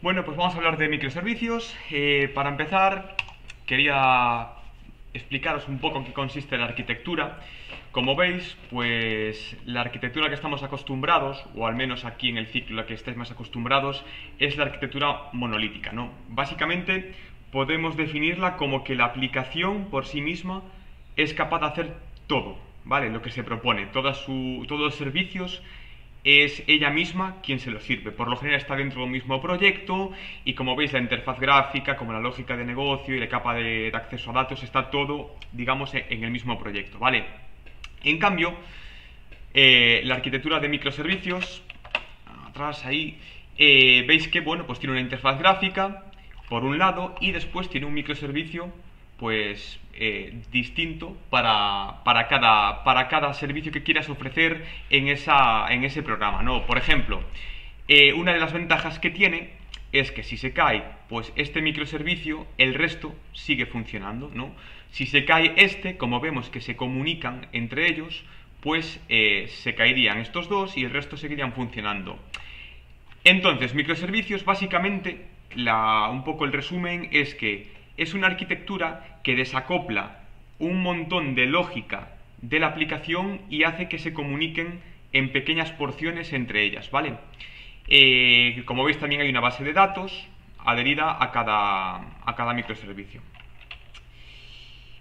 Bueno, pues vamos a hablar de microservicios. Eh, para empezar, quería explicaros un poco en qué consiste la arquitectura. Como veis, pues la arquitectura que estamos acostumbrados, o al menos aquí en el ciclo a que estáis más acostumbrados, es la arquitectura monolítica, ¿no? Básicamente podemos definirla como que la aplicación por sí misma es capaz de hacer todo, ¿vale? Lo que se propone, todos los servicios es ella misma quien se lo sirve. Por lo general está dentro del mismo proyecto y como veis la interfaz gráfica, como la lógica de negocio y la capa de, acceso a datos, está todo, digamos, en el mismo proyecto, ¿vale? En cambio, eh, la arquitectura de microservicios, atrás ahí, eh, veis que, bueno, pues tiene una interfaz gráfica, por un lado, y después tiene un microservicio pues eh, distinto para, para, cada, para cada servicio que quieras ofrecer en, esa, en ese programa. ¿no? Por ejemplo, eh, una de las ventajas que tiene es que si se cae pues este microservicio, el resto sigue funcionando. ¿no? Si se cae este, como vemos que se comunican entre ellos, pues eh, se caerían estos dos y el resto seguirían funcionando. Entonces, microservicios, básicamente, la, un poco el resumen es que es una arquitectura que desacopla un montón de lógica de la aplicación y hace que se comuniquen en pequeñas porciones entre ellas, ¿vale? Eh, como veis también hay una base de datos adherida a cada, a cada microservicio.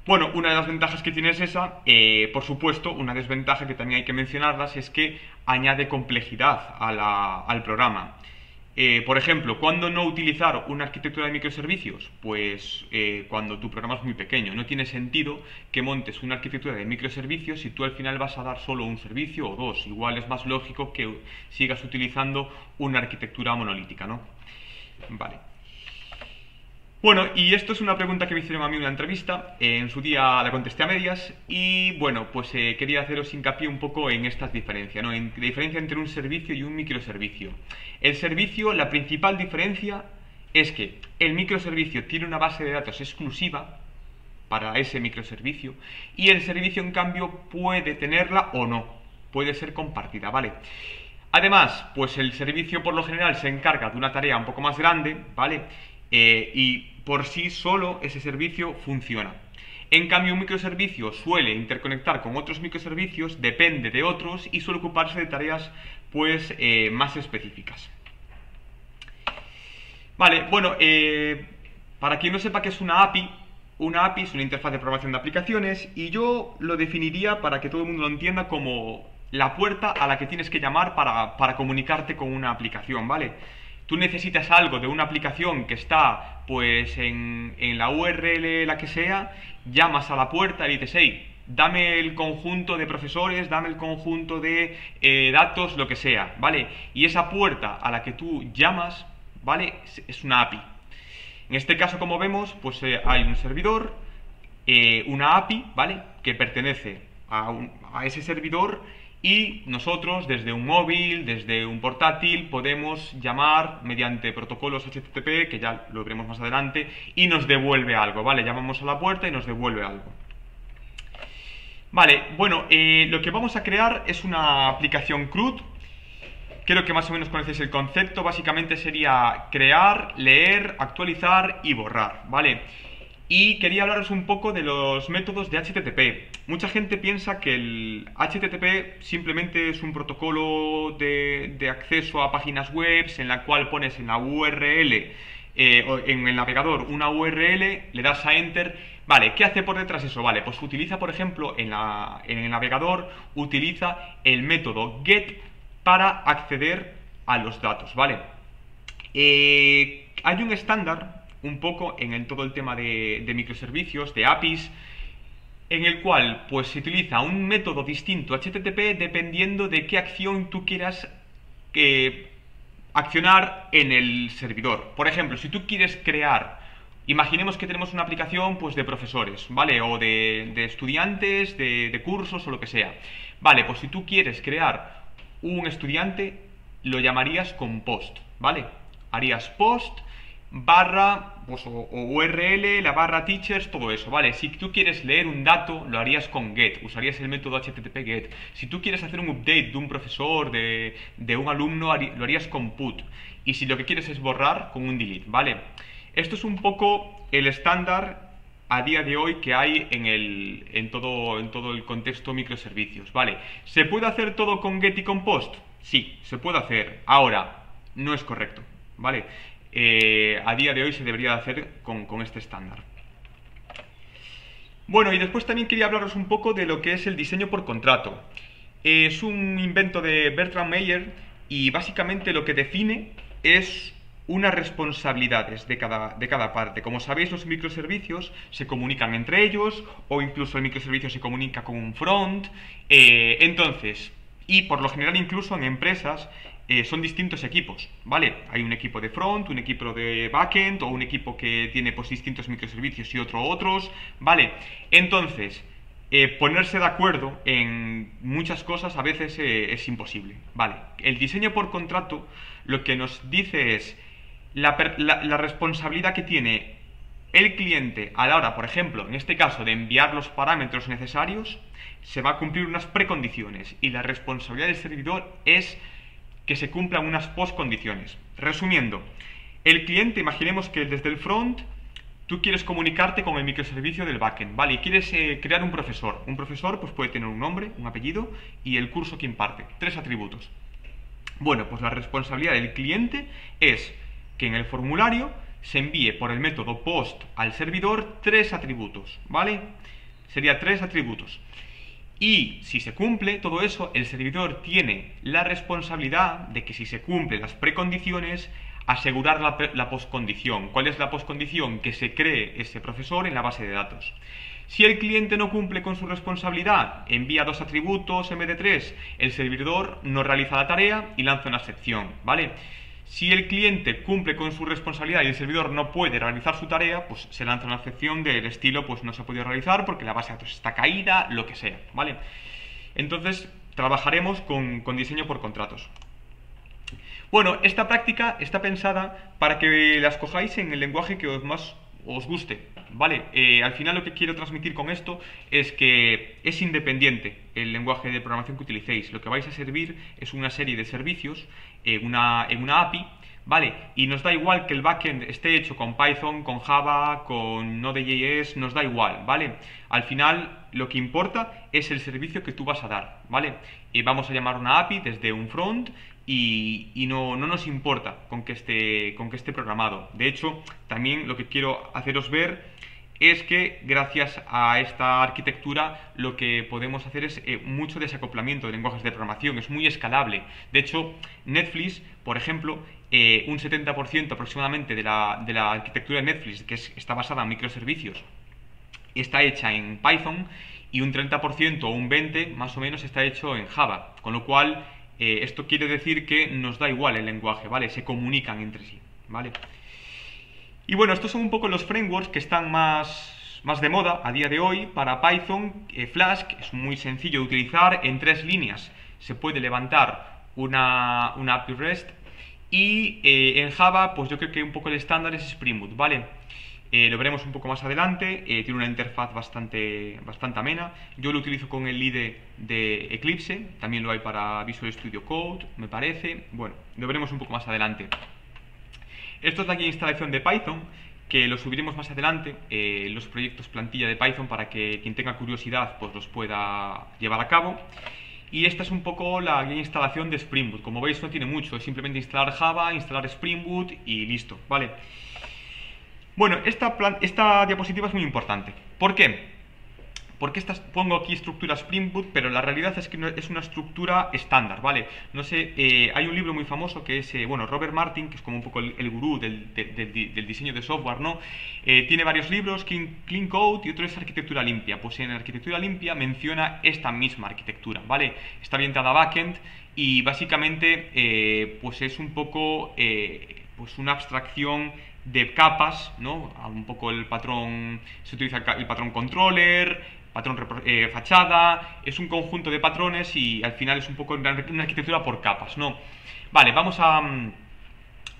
Bueno, una de las ventajas que tiene es esa, eh, por supuesto, una desventaja que también hay que mencionarlas es que añade complejidad al programa. Eh, por ejemplo, ¿cuándo no utilizar una arquitectura de microservicios? Pues eh, cuando tu programa es muy pequeño. No tiene sentido que montes una arquitectura de microservicios si tú al final vas a dar solo un servicio o dos. Igual es más lógico que sigas utilizando una arquitectura monolítica, ¿no? Vale. Bueno, y esto es una pregunta que me hicieron a mí en una entrevista, eh, en su día la contesté a medias y bueno, pues eh, quería haceros hincapié un poco en estas diferencias, ¿no? En la diferencia entre un servicio y un microservicio. El servicio, la principal diferencia es que el microservicio tiene una base de datos exclusiva para ese microservicio y el servicio en cambio puede tenerla o no, puede ser compartida, ¿vale? Además, pues el servicio por lo general se encarga de una tarea un poco más grande, ¿vale? Eh, y por sí solo ese servicio funciona. En cambio, un microservicio suele interconectar con otros microservicios, depende de otros y suele ocuparse de tareas pues eh, más específicas. Vale, bueno, eh, para quien no sepa qué es una API, una API es una interfaz de programación de aplicaciones y yo lo definiría para que todo el mundo lo entienda como la puerta a la que tienes que llamar para, para comunicarte con una aplicación, ¿vale? Tú necesitas algo de una aplicación que está pues en, la URL la que sea, llamas a la puerta y dices, hey, dame el conjunto de profesores, dame el conjunto de eh, datos, lo que sea, ¿vale? Y esa puerta a la que tú llamas, ¿vale? Es una API. En este caso, como vemos, pues eh, hay un servidor, eh, una API, ¿vale? Que pertenece a, a ese servidor y nosotros desde un móvil, desde un portátil, podemos llamar mediante protocolos HTTP, que ya lo veremos más adelante, y nos devuelve algo, ¿vale? Llamamos a la puerta y nos devuelve algo. Vale, bueno, eh, lo que vamos a crear es una aplicación CRUD. Creo que más o menos conocéis el concepto. Básicamente sería crear, leer, actualizar y borrar, ¿vale? vale y quería hablaros un poco de los métodos de HTTP. Mucha gente piensa que el HTTP simplemente es un protocolo de, acceso a páginas web en la cual pones en la URL, eh, en el navegador, una URL, le das a Enter. Vale, ¿qué hace por detrás eso? Vale, pues utiliza, por ejemplo, en, el navegador, utiliza el método GET para acceder a los datos, ¿vale? Eh, hay un estándar un poco en todo el tema de, microservicios, de APIs, en el cual pues se utiliza un método distinto HTTP dependiendo de qué acción tú quieras eh, accionar en el servidor. Por ejemplo, si tú quieres crear, imaginemos que tenemos una aplicación pues de profesores, ¿vale? O de, estudiantes, de, de cursos o lo que sea. Vale, pues si tú quieres crear un estudiante, lo llamarías con post, ¿vale? Harías post barra pues, o, URL, la barra teachers, todo eso, ¿vale? Si tú quieres leer un dato, lo harías con get, usarías el método HTTP get. Si tú quieres hacer un update de un profesor, de, de un alumno, lo harías con put. Y si lo que quieres es borrar, con un delete, ¿vale? Esto es un poco el estándar a día de hoy que hay en, el, en, todo, en todo el contexto microservicios, ¿vale? ¿Se puede hacer todo con get y con post? Sí, se puede hacer. Ahora, no es correcto, ¿vale? Eh, a día de hoy se debería hacer con, este estándar. Bueno, y después también quería hablaros un poco de lo que es el diseño por contrato. Es un invento de Bertrand Meyer y básicamente lo que define es unas responsabilidades de cada, de cada parte. Como sabéis, los microservicios se comunican entre ellos o incluso el microservicio se comunica con un front. Eh, entonces, y por lo general incluso en empresas eh, son distintos equipos, ¿vale? Hay un equipo de front, un equipo de backend o un equipo que tiene pues distintos microservicios y otro otros, ¿vale? Entonces, eh, ponerse de acuerdo en muchas cosas a veces eh, es imposible, ¿vale? El diseño por contrato lo que nos dice es la, la responsabilidad que tiene el cliente a la hora, por ejemplo, en este caso, de enviar los parámetros necesarios, se va a cumplir unas precondiciones y la responsabilidad del servidor es que se cumplan unas postcondiciones. Resumiendo, el cliente, imaginemos que desde el front tú quieres comunicarte con el microservicio del backend, ¿vale? Y quieres eh, crear un profesor. Un profesor pues puede tener un nombre, un apellido y el curso que imparte. Tres atributos. Bueno, pues la responsabilidad del cliente es que en el formulario se envíe por el método post al servidor tres atributos, ¿vale? Sería tres atributos. Y si se cumple todo eso, el servidor tiene la responsabilidad de que si se cumplen las precondiciones, asegurar la, la poscondición. ¿Cuál es la poscondición? Que se cree ese profesor en la base de datos. Si el cliente no cumple con su responsabilidad, envía dos atributos en vez de tres, el servidor no realiza la tarea y lanza una excepción, ¿vale? Si el cliente cumple con su responsabilidad y el servidor no puede realizar su tarea, pues se lanza una excepción del estilo, pues no se ha podido realizar porque la base de datos está caída, lo que sea, ¿vale? Entonces, trabajaremos con, con diseño por contratos. Bueno, esta práctica está pensada para que la escojáis en el lenguaje que os más os guste, ¿vale? Eh, al final lo que quiero transmitir con esto es que es independiente el lenguaje de programación que utilicéis. Lo que vais a servir es una serie de servicios en una, en una API, ¿vale? Y nos da igual que el backend esté hecho con Python, con Java, con Node.js, nos da igual, ¿vale? Al final lo que importa es el servicio que tú vas a dar, ¿vale? Y vamos a llamar una API desde un front y, no, no, nos importa con que, esté, con que esté programado. De hecho, también lo que quiero haceros ver es que gracias a esta arquitectura lo que podemos hacer es eh, mucho desacoplamiento de lenguajes de programación, es muy escalable. De hecho, Netflix, por ejemplo, eh, un 70% aproximadamente de la, arquitectura de Netflix, que está basada en microservicios, está hecha en Python y un 30% o un 20% más o menos está hecho en Java, con lo cual eh, esto quiere decir que nos da igual el lenguaje, ¿vale? Se comunican entre sí, ¿vale? Y bueno, estos son un poco los frameworks que están más, más de moda a día de hoy para Python. Eh, Flask es muy sencillo de utilizar, en tres líneas se puede levantar una, una API REST y eh, en Java, pues yo creo que un poco el estándar es Spring Boot, ¿vale? Eh, lo veremos un poco más adelante, eh, tiene una interfaz bastante, bastante amena. Yo lo utilizo con el IDE de Eclipse, también lo hay para Visual Studio Code, me parece. Bueno, lo veremos un poco más adelante. Esto es la guía de instalación de Python, que lo subiremos más adelante, eh, los proyectos plantilla de Python para que quien tenga curiosidad pues los pueda llevar a cabo. Y esta es un poco la guía instalación de Spring Boot. Como veis no tiene mucho, es simplemente instalar Java, instalar Spring Boot y listo, ¿vale? Bueno, esta, esta diapositiva es muy importante. ¿Por qué? Porque estas, pongo aquí estructura Spring Boot, pero la realidad es que es una estructura estándar, ¿vale? No sé, eh, hay un libro muy famoso que es, eh, bueno, Robert Martin, que es como un poco el, gurú del, diseño de software, ¿no? Eh, tiene varios libros, Clean, Code y otro es Arquitectura Limpia. Pues en Arquitectura Limpia menciona esta misma arquitectura, ¿vale? Está orientada a backend y básicamente, pues es un poco, pues una abstracción de capas, ¿no? Un poco el patrón, se utiliza el patrón controller, patrón eh, fachada, es un conjunto de patrones y al final es un poco una, arquitectura por capas, ¿no? Vale, vamos a,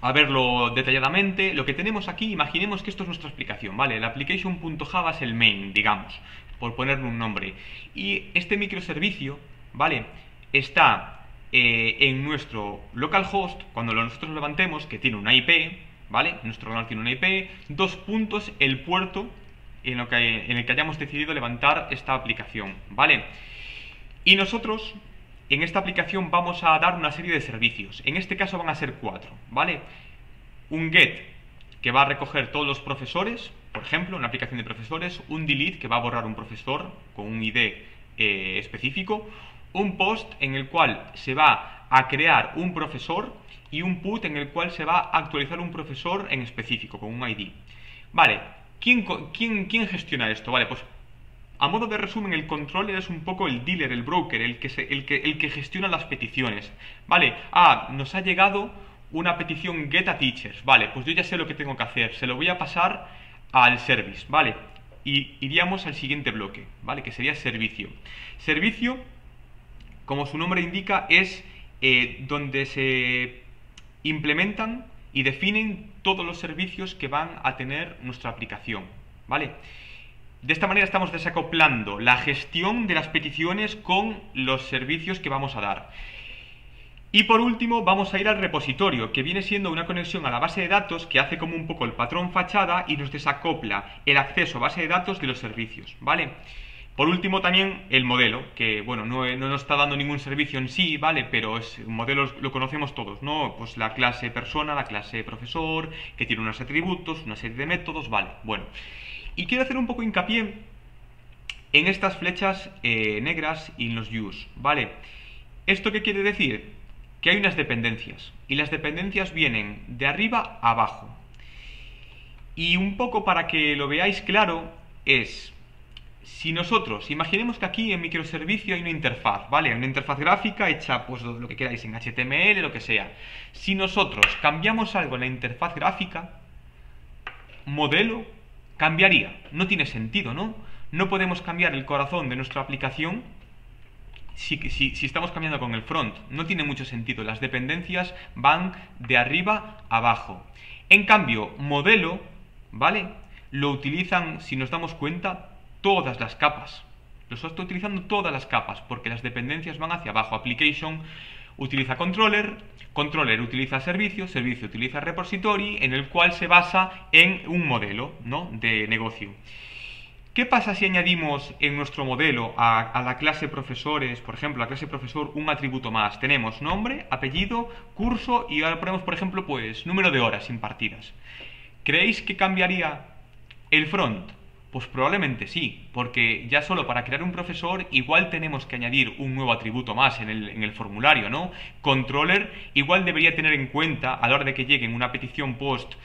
a verlo detalladamente, lo que tenemos aquí, imaginemos que esto es nuestra explicación, ¿vale? El application.java es el main, digamos, por ponerle un nombre. Y este microservicio, ¿vale? Está eh, en nuestro localhost, cuando nosotros levantemos, que tiene una IP, ¿vale? Nuestro ordenador tiene una IP, dos puntos, el puerto en, el que hayamos decidido levantar esta aplicación, ¿vale? Y nosotros en esta aplicación vamos a dar una serie de servicios. En este caso van a ser cuatro, ¿vale? Un get que va a recoger todos los profesores, por ejemplo, una aplicación de profesores, un delete que va a borrar un profesor con un ID eh, específico, un post en el cual se va a crear un profesor y un put en el cual se va a actualizar un profesor en específico con un ID. Vale, ¿quién, gestiona esto? Vale, pues a modo de resumen, el controller es un poco el dealer, el broker, el que gestiona las peticiones. Vale, ah, nos ha llegado una petición get a teachers. Vale, pues yo ya sé lo que tengo que hacer. Se lo voy a pasar al service, ¿vale? Y iríamos al siguiente bloque, ¿vale? Que sería servicio. Servicio, como su nombre indica, es eh, donde se implementan y definen todos los servicios que van a tener nuestra aplicación, ¿vale? De esta manera estamos desacoplando la gestión de las peticiones con los servicios que vamos a dar. Y por último vamos a ir al repositorio, que viene siendo una conexión a la base de datos que hace como un poco el patrón fachada y nos desacopla el acceso a base de datos de los servicios, ¿vale? Por último también el modelo, que bueno, no, no, nos está dando ningún servicio en sí, ¿vale? Pero es, modelo lo conocemos todos, ¿no? Pues la clase persona, la clase profesor, que tiene unos atributos, una serie de métodos, ¿vale? Bueno, y quiero hacer un poco hincapié en estas flechas eh, negras y en los use, ¿vale? ¿Esto qué quiere decir? Que hay unas dependencias, y las dependencias vienen de arriba a abajo. Y un poco para que lo veáis claro, es, si nosotros, imaginemos que aquí en microservicio hay una interfaz, ¿vale? Una interfaz gráfica hecha, pues lo que queráis, en HTML, lo que sea. Si nosotros cambiamos algo en la interfaz gráfica, modelo cambiaría. No tiene sentido, ¿no? No podemos cambiar el corazón de nuestra aplicación si, si, estamos cambiando con el front. No tiene mucho sentido. Las dependencias van de arriba a abajo. En cambio, modelo, ¿vale? Lo utilizan, si nos damos cuenta, todas las capas. Lo está utilizando todas las capas porque las dependencias van hacia abajo. Application utiliza controller, controller utiliza servicio, servicio utiliza repository, en el cual se basa en un modelo ¿no? de negocio. ¿Qué pasa si añadimos en nuestro modelo a, la clase profesores, por ejemplo, la clase profesor, un atributo más? Tenemos nombre, apellido, curso y ahora ponemos, por ejemplo, pues número de horas impartidas. ¿Creéis que cambiaría el front? Pues probablemente sí, porque ya solo para crear un profesor igual tenemos que añadir un nuevo atributo más en el, formulario, ¿no? Controller igual debería tener en cuenta a la hora de que llegue en una petición post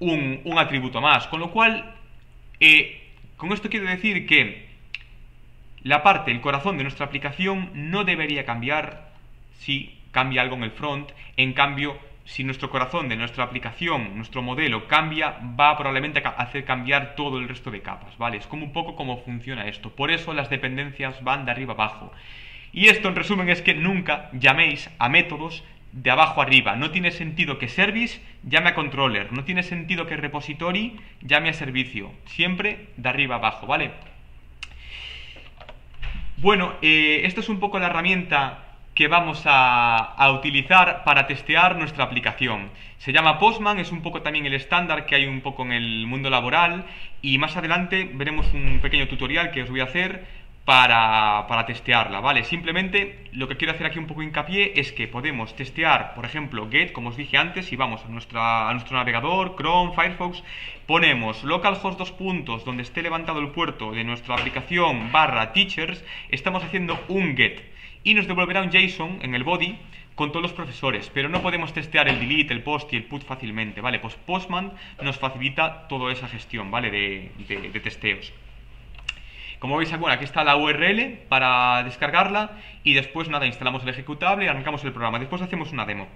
un, atributo más, con lo cual, eh, con esto quiero decir que la parte, el corazón de nuestra aplicación no debería cambiar si cambia algo en el front, en cambio si nuestro corazón de nuestra aplicación, nuestro modelo cambia, va probablemente a hacer cambiar todo el resto de capas, ¿vale? Es como un poco cómo funciona esto. Por eso las dependencias van de arriba abajo. Y esto en resumen es que nunca llaméis a métodos de abajo arriba. No tiene sentido que service llame a controller. No tiene sentido que repository llame a servicio. Siempre de arriba abajo, ¿vale? Bueno, eh, esto es un poco la herramienta que vamos a, utilizar para testear nuestra aplicación. Se llama Postman, es un poco también el estándar que hay un poco en el mundo laboral y más adelante veremos un pequeño tutorial que os voy a hacer para, para, testearla, ¿vale? Simplemente lo que quiero hacer aquí un poco hincapié es que podemos testear, por ejemplo, Get, como os dije antes, si vamos a, nuestra, a nuestro navegador, Chrome, Firefox, ponemos localhost dos puntos donde esté levantado el puerto de nuestra aplicación barra teachers, estamos haciendo un Get y nos devolverá un JSON en el body con todos los profesores, pero no podemos testear el delete, el post y el put fácilmente, ¿vale? Pues Postman nos facilita toda esa gestión, ¿vale? De, testeos. Como veis, bueno, aquí está la URL para descargarla y después, nada, instalamos el ejecutable arrancamos el programa. Después hacemos una demo.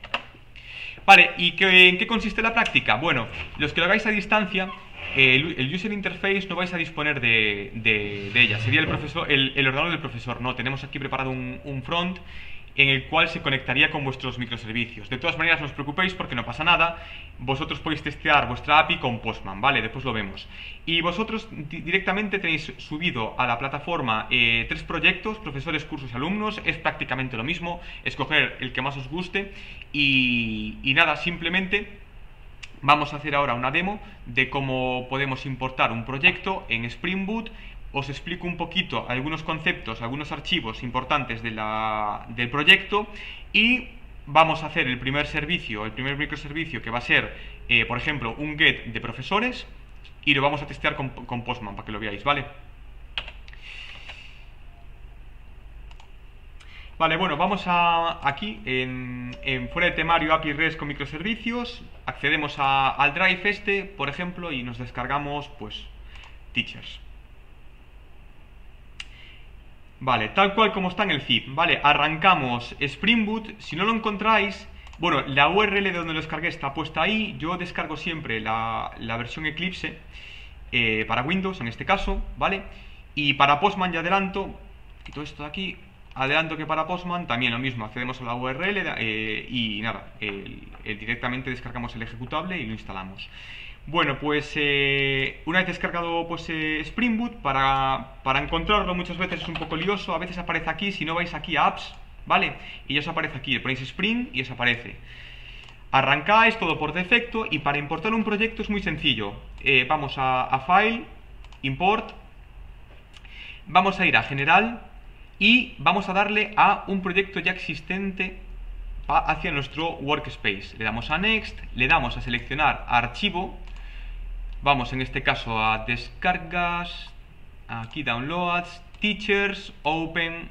Vale, ¿y en qué consiste la práctica? Bueno, los que lo hagáis a distancia, el, user interface no vais a disponer de, ella, sería el, profesor, el, ordenador del profesor, no, tenemos aquí preparado un, front en el cual se conectaría con vuestros microservicios. De todas maneras, no os preocupéis porque no pasa nada. Vosotros podéis testear vuestra API con Postman, ¿vale? Después lo vemos. Y vosotros directamente tenéis subido a la plataforma eh, tres proyectos, profesores, cursos y alumnos. Es prácticamente lo mismo. Escoger el que más os guste. Y, y nada, simplemente vamos a hacer ahora una demo de cómo podemos importar un proyecto en Spring Boot os explico un poquito algunos conceptos, algunos archivos importantes del proyecto y vamos a hacer el primer servicio, el primer microservicio que va a ser, eh, por ejemplo, un get de profesores y lo vamos a testear con, Postman para que lo veáis, ¿vale? Vale, bueno, vamos a aquí en, fuera de temario API REST con microservicios, accedemos al drive este, por ejemplo, y nos descargamos, pues, teachers. Vale, tal cual como está en el zip, ¿vale? Arrancamos Spring Boot, si no lo encontráis, bueno, la URL de donde lo descargué está puesta ahí, yo descargo siempre la, versión Eclipse eh, para Windows, en este caso, ¿vale? Y para Postman ya adelanto, quito esto de aquí, adelanto que para Postman también lo mismo, accedemos a la URL eh, y nada, directamente descargamos el ejecutable y lo instalamos. Bueno, pues eh, una vez descargado pues, eh, Spring Boot, para, encontrarlo muchas veces es un poco lioso, a veces aparece aquí, si no vais aquí a Apps, ¿vale? Y ya os aparece aquí, le ponéis Spring y os aparece. Arrancáis todo por defecto y para importar un proyecto es muy sencillo. Vamos a File, Import, vamos a ir a General y vamos a darle a un proyecto ya existente hacia nuestro workspace. Le damos a Next, le damos a seleccionar Archivo, Vamos en este caso a descargas, aquí downloads, teachers, open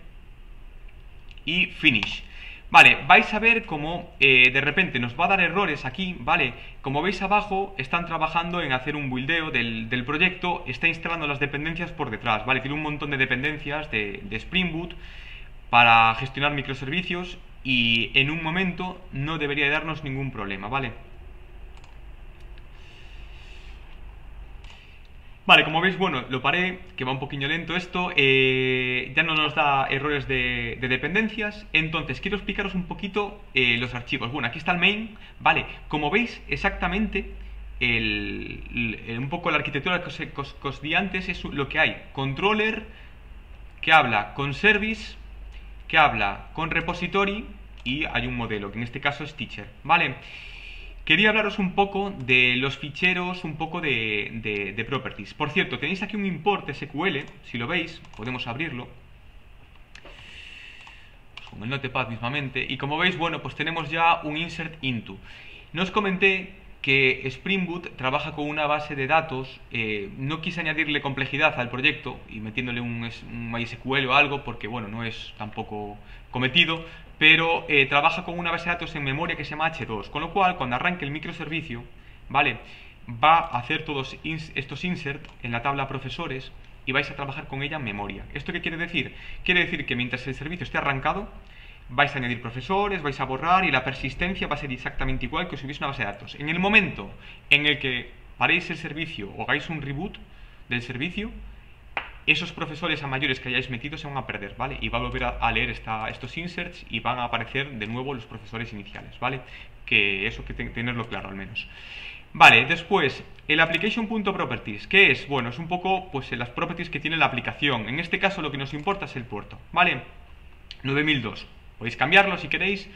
y finish. Vale, vais a ver cómo eh, de repente nos va a dar errores aquí, ¿vale? Como veis abajo, están trabajando en hacer un buildeo del, proyecto, está instalando las dependencias por detrás, ¿vale? Tiene un montón de dependencias de, de Spring Boot para gestionar microservicios y en un momento no debería darnos ningún problema, ¿vale? Vale, como veis, bueno, lo paré, que va un poquillo lento esto, eh, ya no nos da errores de, dependencias, entonces quiero explicaros un poquito eh, los archivos. Bueno, aquí está el main, vale, como veis exactamente un poco la arquitectura que os, di antes es lo que hay, controller que habla con service, que habla con repository y hay un modelo, que en este caso es teacher, ¿vale? Quería hablaros un poco de los ficheros, un poco de, properties. Por cierto, tenéis aquí un import SQL, si lo veis, podemos abrirlo. Con el notepad mismamente. Y como veis, bueno, pues tenemos ya un insert into. No os comenté que Spring Boot trabaja con una base de datos. Eh, no quise añadirle complejidad al proyecto y metiéndole un, un MySQL o algo, porque bueno, no es tampoco cometido, pero eh, trabaja con una base de datos en memoria que se llama H2, con lo cual cuando arranque el microservicio, ¿vale? Va a hacer todos estos insert en la tabla profesores y vais a trabajar con ella en memoria. ¿Esto qué quiere decir? Quiere decir que mientras el servicio esté arrancado, vais a añadir profesores, vais a borrar y la persistencia va a ser exactamente igual que os hubiese una base de datos. En el momento en el que paréis el servicio o hagáis un reboot del servicio, esos profesores a mayores que hayáis metido se van a perder, ¿vale? Y va a volver a, leer estos inserts y van a aparecer de nuevo los profesores iniciales, ¿vale? Que eso que tenerlo claro al menos. Vale, después, el application.properties, ¿qué es? Bueno, es un poco, pues, las properties que tiene la aplicación. En este caso lo que nos importa es el puerto, ¿vale? 9002. Podéis cambiarlo si queréis.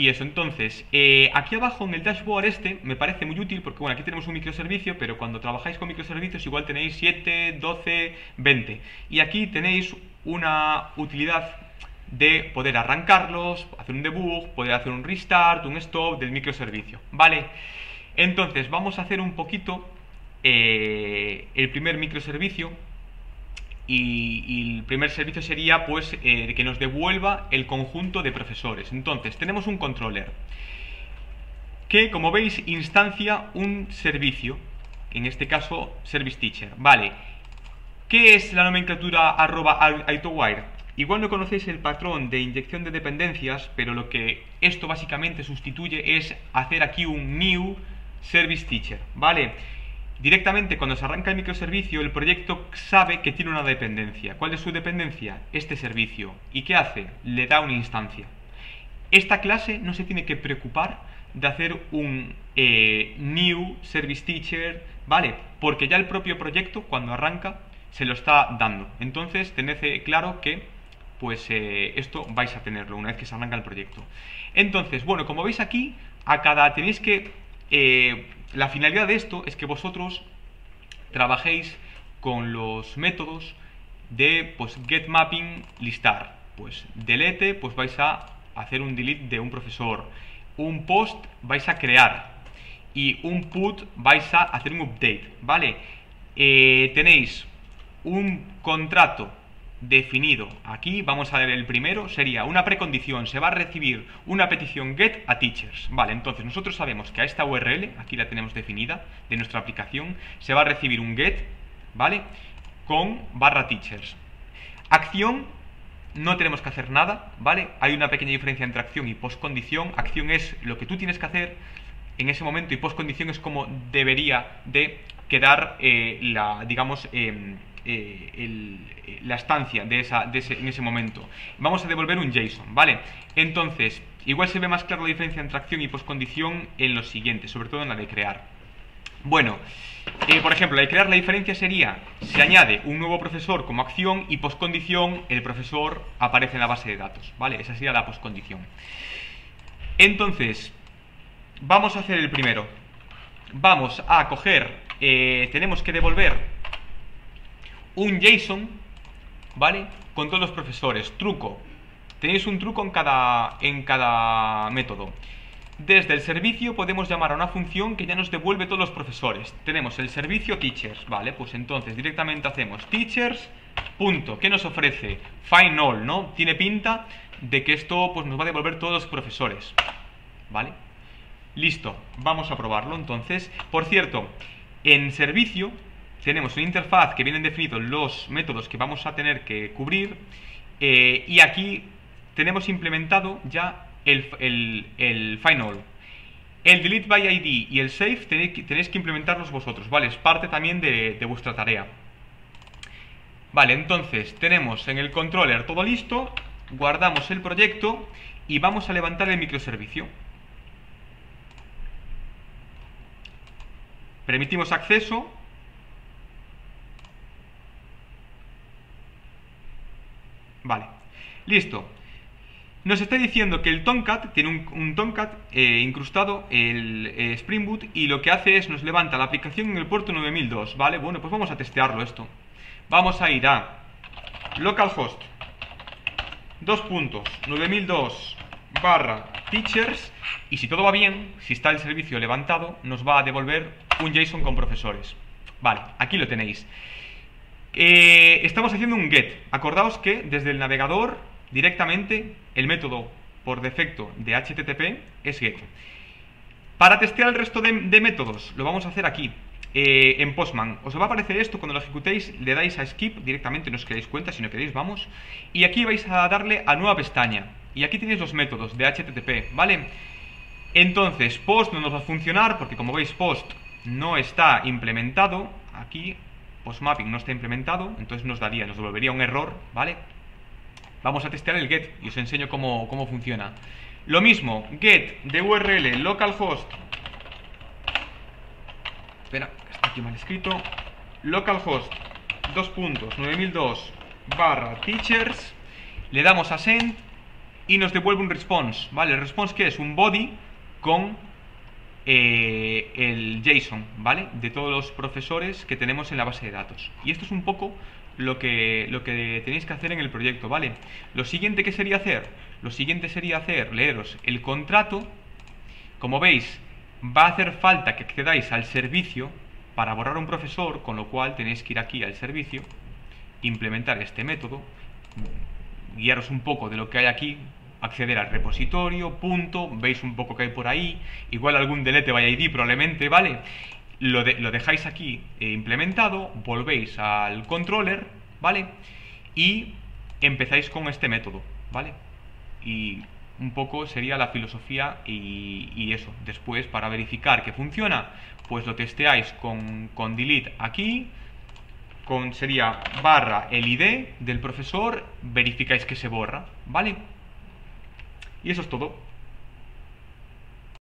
Y eso, entonces, eh, aquí abajo en el dashboard este me parece muy útil porque, bueno, aquí tenemos un microservicio, pero cuando trabajáis con microservicios igual tenéis 7, 12, 20. Y aquí tenéis una utilidad de poder arrancarlos, hacer un debug, poder hacer un restart, un stop del microservicio, ¿vale? Entonces, vamos a hacer un poquito eh, el primer microservicio y, el primer servicio sería pues eh, que nos devuelva el conjunto de profesores. Entonces, tenemos un controller que, como veis, instancia un servicio, en este caso, service teacher. Vale, ¿qué es la nomenclatura arroba autowire? Igual no conocéis el patrón de inyección de dependencias, pero lo que esto básicamente sustituye es hacer aquí un new service teacher, ¿vale? Directamente cuando se arranca el microservicio, el proyecto sabe que tiene una dependencia. ¿Cuál es su dependencia? Este servicio. ¿Y qué hace? Le da una instancia. esta clase no se tiene que preocupar de hacer un eh, new service teacher, ¿vale? Porque ya el propio proyecto, cuando arranca, se lo está dando. Entonces, tened claro que, pues, eh, esto vais a tenerlo una vez que se arranca el proyecto. Entonces, bueno, como veis aquí, a cada tenéis que... Eh, la finalidad de esto es que vosotros trabajéis con los métodos de pues, get mapping listar. Pues delete, pues vais a hacer un delete de un profesor. Un post vais a crear. Y un put vais a hacer un update. ¿Vale? Eh, tenéis un contrato definido. Aquí vamos a ver el primero, sería una precondición, se va a recibir una petición get a teachers. Vale, entonces nosotros sabemos que a esta URL, aquí la tenemos definida, de nuestra aplicación, se va a recibir un get, ¿vale? Con barra teachers. Acción, no tenemos que hacer nada, ¿vale? Hay una pequeña diferencia entre acción y postcondición. Acción es lo que tú tienes que hacer en ese momento y postcondición es como debería de quedar eh, la, digamos, em, eh, eh, la estancia de esa, en ese momento. Vamos a devolver un JSON, ¿vale? Entonces, igual se ve más claro la diferencia entre acción y postcondición en lo siguiente, sobre todo en la de crear. Bueno, eh, por ejemplo, la de crear la diferencia sería, se añade un nuevo profesor como acción y postcondición, el profesor aparece en la base de datos, ¿vale? Esa sería la postcondición. Entonces, vamos a hacer el primero. Vamos a coger, tenemos que devolver un JSON, ¿vale? Con todos los profesores. Truco. Tenéis un truco en cada, en cada método. Desde el servicio podemos llamar a una función que ya nos devuelve todos los profesores. Tenemos el servicio teachers, ¿vale? Pues entonces directamente hacemos teachers, punto. ¿Qué nos ofrece? Find all, ¿no? Tiene pinta de que esto pues, nos va a devolver todos los profesores, ¿vale? Listo, vamos a probarlo entonces. Por cierto, en servicio tenemos una interfaz que vienen definidos los métodos que vamos a tener que cubrir eh, y aquí tenemos implementado ya el, el, el final. El delete by ID y el save tenéis, tenéis, que implementarlos vosotros, ¿vale? Es parte también de, de vuestra tarea. Vale, entonces tenemos en el controller todo listo, guardamos el proyecto y vamos a levantar el microservicio. Permitimos acceso Vale, listo. Nos está diciendo que el Tomcat tiene un, Tomcat eh, incrustado, el eh, Spring Boot, y lo que hace es nos levanta la aplicación en el puerto 9002, ¿vale? Bueno, pues vamos a testearlo esto. Vamos a ir a localhost, dos puntos, 9002 barra teachers, y si todo va bien, si está el servicio levantado, nos va a devolver un JSON con profesores. Vale, aquí lo tenéis. Eh, estamos haciendo un get. Acordaos que desde el navegador directamente el método por defecto de HTTP es get. Para testear el resto de, métodos lo vamos a hacer aquí, eh, en Postman. Os va a aparecer esto cuando lo ejecutéis, le dais a skip directamente, no os queréis cuenta, si no queréis, vamos. Y aquí vais a darle a nueva pestaña. Y aquí tenéis los métodos de HTTP, ¿vale? Entonces, post no nos va a funcionar porque como veis post no está implementado. Aquí postmapping no está implementado, entonces nos daría, nos devolvería un error, ¿vale? Vamos a testear el get y os enseño cómo, funciona. Lo mismo, get de URL localhost. Espera, está aquí mal escrito. Localhost, dos puntos, 9002 barra teachers. Le damos a send y nos devuelve un response, ¿vale? El response que es un body con eh, el JSON, ¿vale? De todos los profesores que tenemos en la base de datos. Y esto es un poco lo que, lo que tenéis que hacer en el proyecto, ¿vale? Lo siguiente que sería hacer, lo siguiente sería hacer, leeros el contrato. Como veis, va a hacer falta que accedáis al servicio para borrar un profesor, con lo cual tenéis que ir aquí al servicio, implementar este método, guiaros un poco de lo que hay aquí, acceder al repositorio, punto, veis un poco que hay por ahí, igual algún delete by ID probablemente, ¿vale? Lo, lo dejáis aquí eh, implementado, volvéis al controller, ¿vale? Y empezáis con este método, ¿vale? Y un poco sería la filosofía y, eso. Después, para verificar que funciona, pues lo testeáis con, con delete aquí, con sería barra el ID del profesor, verificáis que se borra, ¿vale? Y eso es todo.